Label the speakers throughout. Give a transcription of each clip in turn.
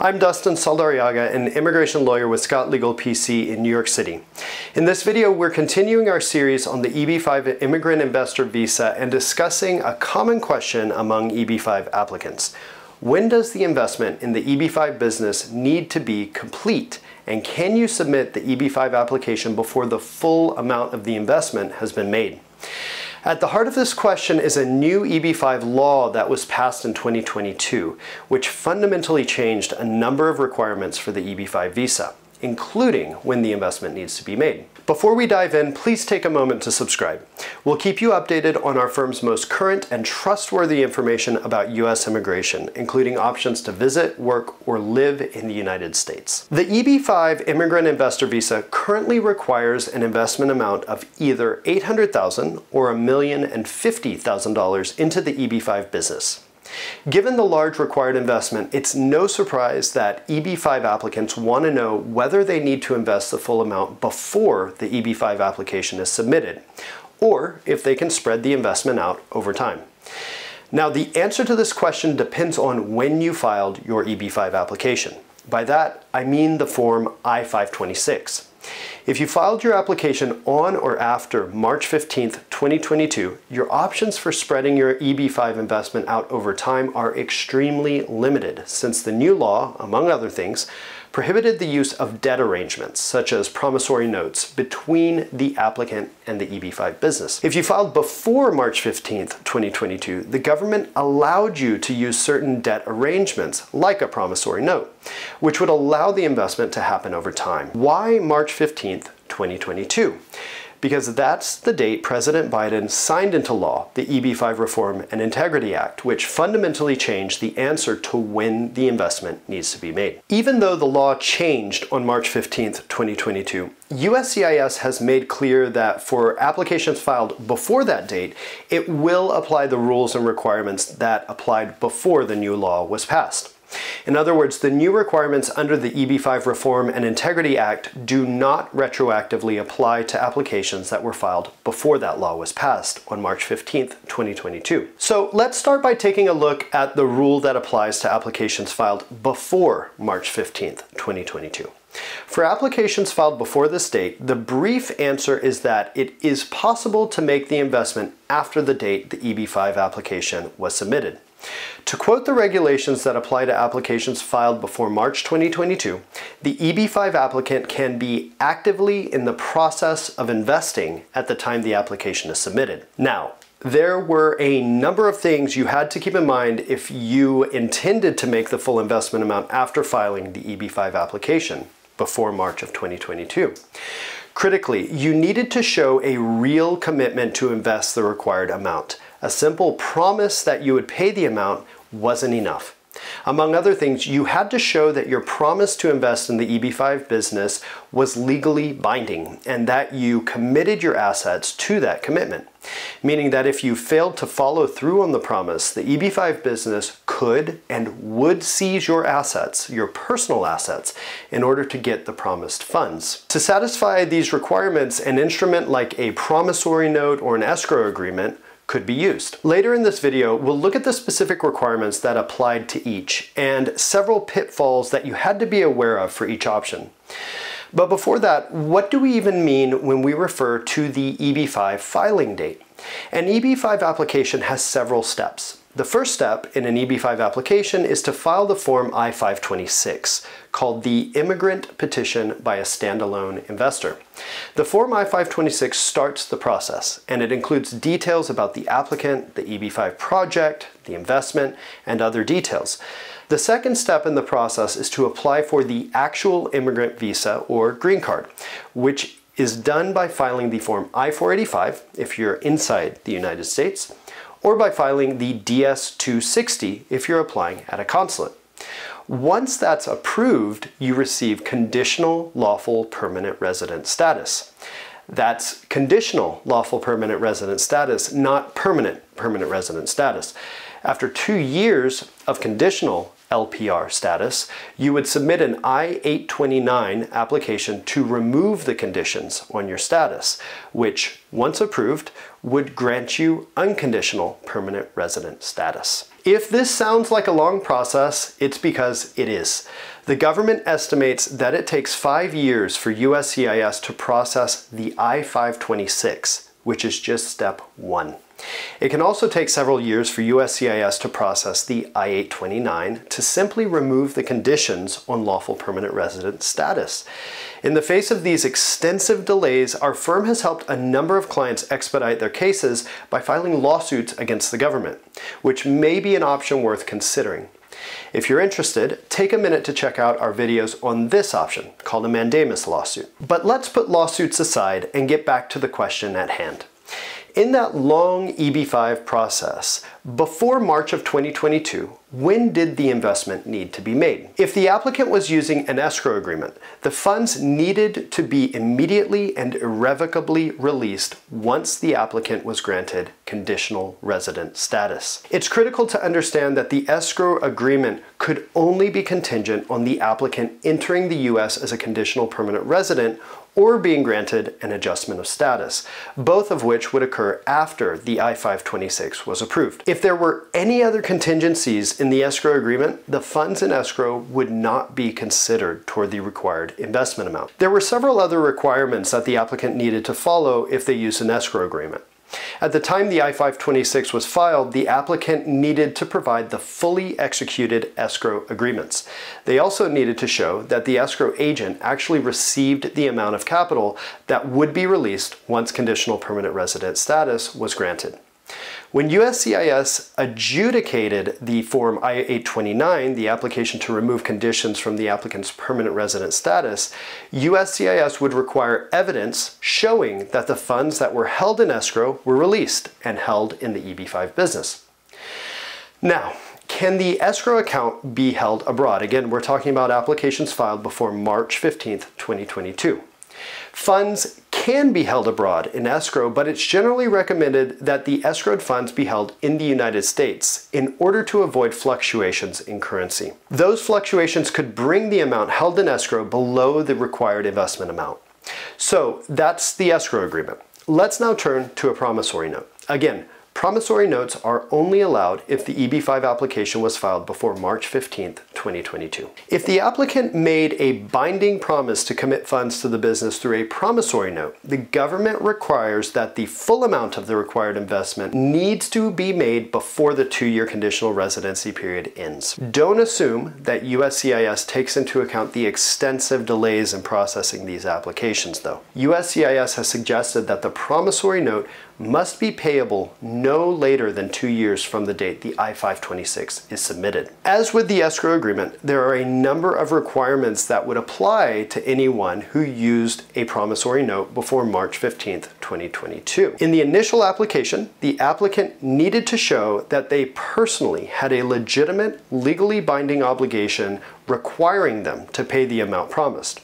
Speaker 1: I'm Dustin Saldarriaga, an immigration lawyer with Scott Legal PC in New York City. In this video, we're continuing our series on the EB-5 Immigrant Investor Visa and discussing a common question among EB-5 applicants. When does the investment in the EB-5 business need to be complete? And can you submit the EB-5 application before the full amount of the investment has been made? At the heart of this question is a new EB-5 law that was passed in 2022, which fundamentally changed a number of requirements for the EB-5 visa, including when the investment needs to be made. Before we dive in, please take a moment to subscribe. We'll keep you updated on our firm's most current and trustworthy information about U.S. immigration, including options to visit, work, or live in the United States. The EB-5 Immigrant Investor Visa currently requires an investment amount of either $800,000 or $1,050,000 into the EB-5 business. Given the large required investment, it's no surprise that EB-5 applicants want to know whether they need to invest the full amount before the EB-5 application is submitted, or if they can spread the investment out over time. Now, the answer to this question depends on when you filed your EB-5 application. By that, I mean the form I-526. If you filed your application on or after March 15th, 2022, your options for spreading your EB5 investment out over time are extremely limited since the new law, among other things, prohibited the use of debt arrangements, such as promissory notes, between the applicant and the EB5 business. If you filed before March 15th, 2022, the government allowed you to use certain debt arrangements, like a promissory note, which would allow the investment to happen over time. Why March 15th, 2022? Because that's the date President Biden signed into law the EB5 Reform and Integrity Act, which fundamentally changed the answer to when the investment needs to be made. Even though the law changed on March 15, 2022, USCIS has made clear that for applications filed before that date, it will apply the rules and requirements that applied before the new law was passed. In other words, the new requirements under the EB5 Reform and Integrity Act do not retroactively apply to applications that were filed before that law was passed on March 15, 2022. So let's start by taking a look at the rule that applies to applications filed before March 15, 2022. For applications filed before this date, the brief answer is that it is possible to make the investment after the date the EB5 application was submitted. To quote the regulations that apply to applications filed before March 2022, the EB5 applicant can be actively in the process of investing at the time the application is submitted. Now, there were a number of things you had to keep in mind if you intended to make the full investment amount after filing the EB5 application before March of 2022. Critically, you needed to show a real commitment to invest the required amount. A simple promise that you would pay the amount wasn't enough. Among other things, you had to show that your promise to invest in the EB5 business was legally binding and that you committed your assets to that commitment. Meaning that if you failed to follow through on the promise, the EB5 business could and would seize your assets, your personal assets, in order to get the promised funds. To satisfy these requirements, an instrument like a promissory note or an escrow agreement could be used. Later in this video, we'll look at the specific requirements that applied to each and several pitfalls that you had to be aware of for each option. But before that, what do we even mean when we refer to the EB5 filing date? An EB5 application has several steps. The first step in an EB5 application is to file the Form I-526, called the Immigrant Petition by a Standalone Investor. The Form I-526 starts the process, and it includes details about the applicant, the EB5 project, the investment, and other details. The second step in the process is to apply for the actual immigrant visa or green card, which is done by filing the Form I-485 if you're inside the United States, or by filing the DS-260 if you're applying at a consulate. Once that's approved, you receive conditional lawful permanent resident status. That's conditional lawful permanent resident status, not permanent permanent resident status. After two years of conditional LPR status, you would submit an I-829 application to remove the conditions on your status, which, once approved, would grant you unconditional permanent resident status. If this sounds like a long process, it's because it is. The government estimates that it takes five years for USCIS to process the I-526, which is just step one. It can also take several years for USCIS to process the I-829 to simply remove the conditions on lawful permanent resident status. In the face of these extensive delays, our firm has helped a number of clients expedite their cases by filing lawsuits against the government, which may be an option worth considering. If you're interested, take a minute to check out our videos on this option, called a mandamus lawsuit. But let's put lawsuits aside and get back to the question at hand. In that long EB5 process, before March of 2022, when did the investment need to be made? If the applicant was using an escrow agreement, the funds needed to be immediately and irrevocably released once the applicant was granted conditional resident status. It's critical to understand that the escrow agreement could only be contingent on the applicant entering the U.S. as a conditional permanent resident or being granted an adjustment of status, both of which would occur after the I-526 was approved. If there were any other contingencies in the escrow agreement, the funds in escrow would not be considered toward the required investment amount. There were several other requirements that the applicant needed to follow if they used an escrow agreement. At the time the I-526 was filed, the applicant needed to provide the fully executed escrow agreements. They also needed to show that the escrow agent actually received the amount of capital that would be released once conditional permanent resident status was granted. When USCIS adjudicated the Form I-829, the application to remove conditions from the applicant's permanent resident status, USCIS would require evidence showing that the funds that were held in escrow were released and held in the EB5 business. Now, can the escrow account be held abroad? Again, we're talking about applications filed before March 15th, 2022. Funds can be held abroad in escrow, but it's generally recommended that the escrowed funds be held in the United States in order to avoid fluctuations in currency. Those fluctuations could bring the amount held in escrow below the required investment amount. So that's the escrow agreement. Let's now turn to a promissory note. Again, Promissory notes are only allowed if the EB5 application was filed before March 15, 2022. If the applicant made a binding promise to commit funds to the business through a promissory note, the government requires that the full amount of the required investment needs to be made before the two-year conditional residency period ends. Don't assume that USCIS takes into account the extensive delays in processing these applications though. USCIS has suggested that the promissory note must be payable no later than two years from the date the I-526 is submitted. As with the escrow agreement, there are a number of requirements that would apply to anyone who used a promissory note before March 15, 2022. In the initial application, the applicant needed to show that they personally had a legitimate, legally binding obligation requiring them to pay the amount promised.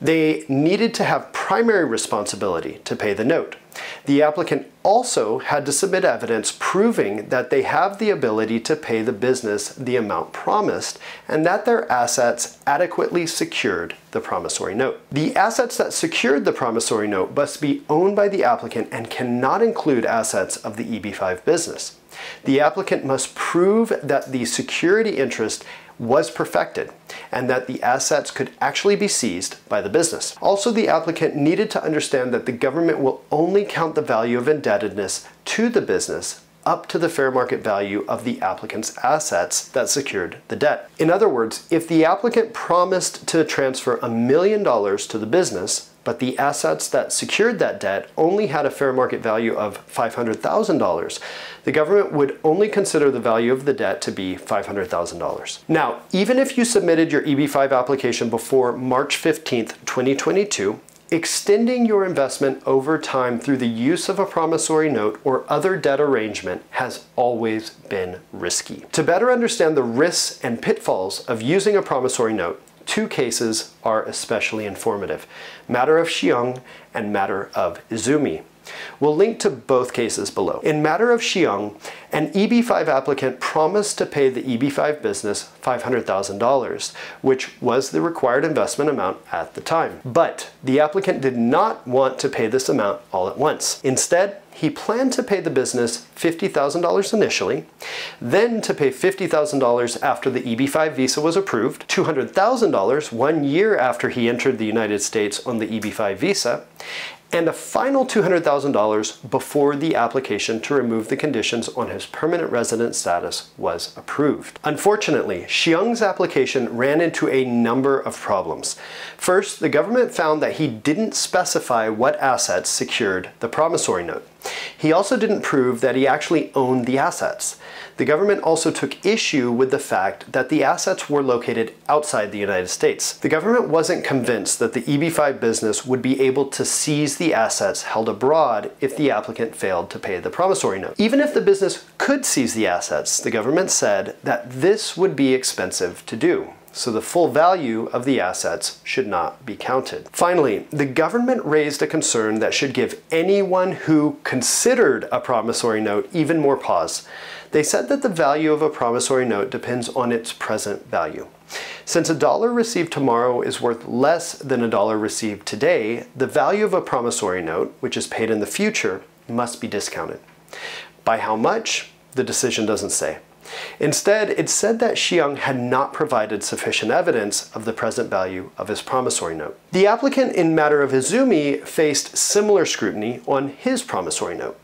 Speaker 1: They needed to have primary responsibility to pay the note. The applicant also had to submit evidence proving that they have the ability to pay the business the amount promised and that their assets adequately secured the promissory note. The assets that secured the promissory note must be owned by the applicant and cannot include assets of the EB5 business. The applicant must prove that the security interest was perfected and that the assets could actually be seized by the business. Also, the applicant needed to understand that the government will only count the value of indebtedness to the business up to the fair market value of the applicant's assets that secured the debt. In other words, if the applicant promised to transfer a million dollars to the business, but the assets that secured that debt only had a fair market value of $500,000, the government would only consider the value of the debt to be $500,000. Now, even if you submitted your EB5 application before March 15th, 2022, Extending your investment over time through the use of a promissory note or other debt arrangement has always been risky. To better understand the risks and pitfalls of using a promissory note, two cases are especially informative, matter of Hsiung and matter of Izummi. We'll link to both cases below. In matter of Hsiung, an EB5 applicant promised to pay the EB5 business $500,000, which was the required investment amount at the time. But the applicant did not want to pay this amount all at once. Instead, he planned to pay the business $50,000 initially, then to pay $50,000 after the EB5 visa was approved, $200,000 one year after he entered the United States on the EB5 visa, and a final $200,000 before the application to remove the conditions on his permanent resident status was approved. Unfortunately, Hsiung's application ran into a number of problems. First, the government found that he didn't specify what assets secured the promissory note. He also didn't prove that he actually owned the assets. The government also took issue with the fact that the assets were located outside the United States. The government wasn't convinced that the EB5 business would be able to seize the assets held abroad if the applicant failed to pay the promissory note. Even if the business could seize the assets, the government said that this would be expensive to do so the full value of the assets should not be counted. Finally, the government raised a concern that should give anyone who considered a promissory note even more pause. They said that the value of a promissory note depends on its present value. Since a dollar received tomorrow is worth less than a dollar received today, the value of a promissory note, which is paid in the future, must be discounted. By how much? The decision doesn't say. Instead, it said that Hsiung had not provided sufficient evidence of the present value of his promissory note. The applicant in matter of Izummi faced similar scrutiny on his promissory note.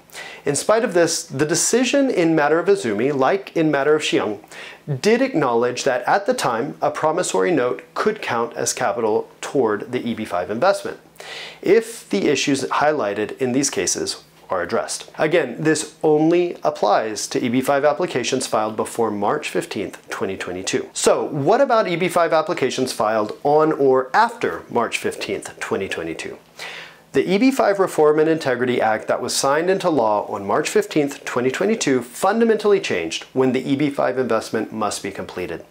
Speaker 1: In spite of this, the decision in matter of Izummi, like in matter of Hsiung, did acknowledge that at the time, a promissory note could count as capital toward the EB5 investment, if the issues highlighted in these cases are addressed. Again, this only applies to EB5 applications filed before March 15th, 2022. So what about EB5 applications filed on or after March 15th, 2022? The EB5 Reform and Integrity Act that was signed into law on March 15, 2022 fundamentally changed when the EB5 investment must be completed.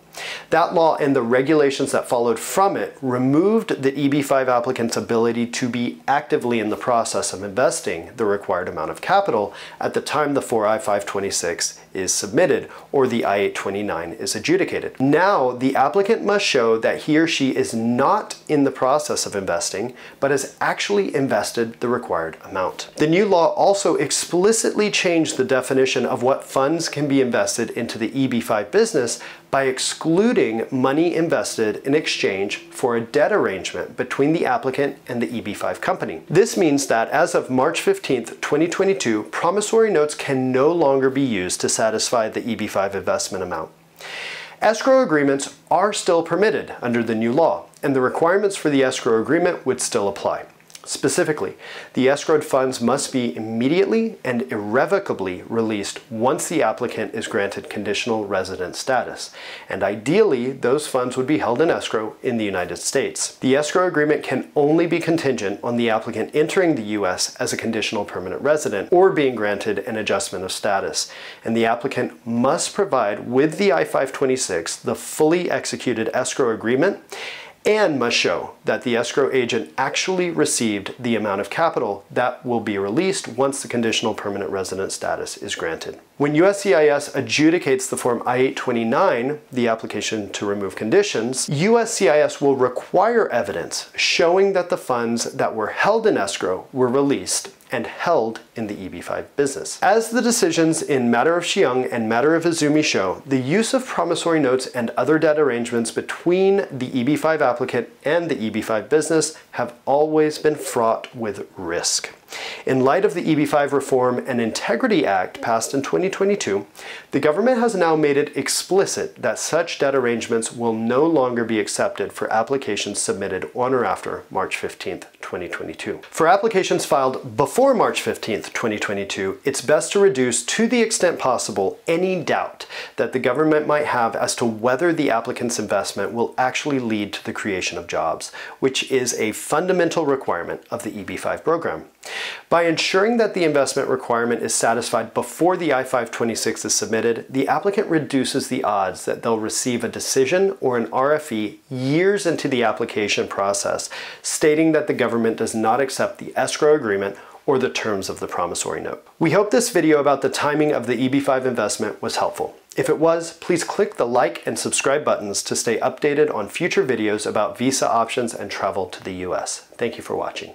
Speaker 1: That law and the regulations that followed from it removed the EB5 applicant's ability to be actively in the process of investing the required amount of capital at the time the 4I-526 is submitted or the I-829 is adjudicated. Now, the applicant must show that he or she is not in the process of investing, but has actually invested the required amount. The new law also explicitly changed the definition of what funds can be invested into the EB5 business by excluding money invested in exchange for a debt arrangement between the applicant and the EB5 company. This means that as of March 15, 2022, promissory notes can no longer be used to satisfy the EB5 investment amount. Escrow agreements are still permitted under the new law, and the requirements for the escrow agreement would still apply. Specifically, the escrowed funds must be immediately and irrevocably released once the applicant is granted conditional resident status, and ideally those funds would be held in escrow in the United States. The escrow agreement can only be contingent on the applicant entering the U.S. as a conditional permanent resident or being granted an adjustment of status, and the applicant must provide with the I-526 the fully executed escrow agreement and must show that the escrow agent actually received the amount of capital that will be released once the conditional permanent resident status is granted. When USCIS adjudicates the Form I-829, the application to remove conditions, USCIS will require evidence showing that the funds that were held in escrow were released and held in the EB5 business. As the decisions in Matter of Hsiung and Matter of Izummi show, the use of promissory notes and other debt arrangements between the EB5 applicant and the EB5 business have always been fraught with risk. In light of the EB5 Reform and Integrity Act passed in 2022, the government has now made it explicit that such debt arrangements will no longer be accepted for applications submitted on or after March 15, 2022. For applications filed before March 15, 2022, it's best to reduce to the extent possible any doubt that the government might have as to whether the applicant's investment will actually lead to the creation of jobs, which is a fundamental requirement of the EB5 program. By ensuring that the investment requirement is satisfied before the I-526 is submitted, the applicant reduces the odds that they'll receive a decision or an RFE years into the application process stating that the government does not accept the escrow agreement or the terms of the promissory note. We hope this video about the timing of the EB5 investment was helpful. If it was, please click the like and subscribe buttons to stay updated on future videos about visa options and travel to the US. Thank you for watching.